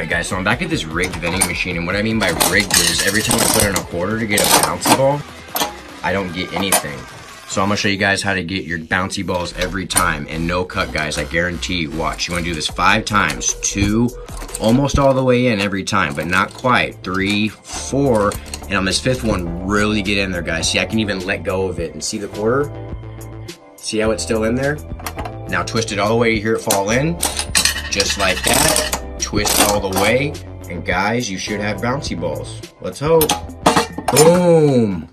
Alright guys, so I'm back at this rigged vending machine, and what I mean by rigged is every time I put in a quarter to get a bouncy ball, I don't get anything. So I'm gonna show you guys how to get your bouncy balls every time, and no cut guys, I guarantee you, watch. You wanna do this five times, two, almost all the way in every time, but not quite, three, four, and on this fifth one, really get in there guys. See, I can even let go of it, and see the quarter? See how it's still in there? Now twist it all the way, you hear it fall in, just like that twist all the way, and guys, you should have bouncy balls. Let's hope. Boom.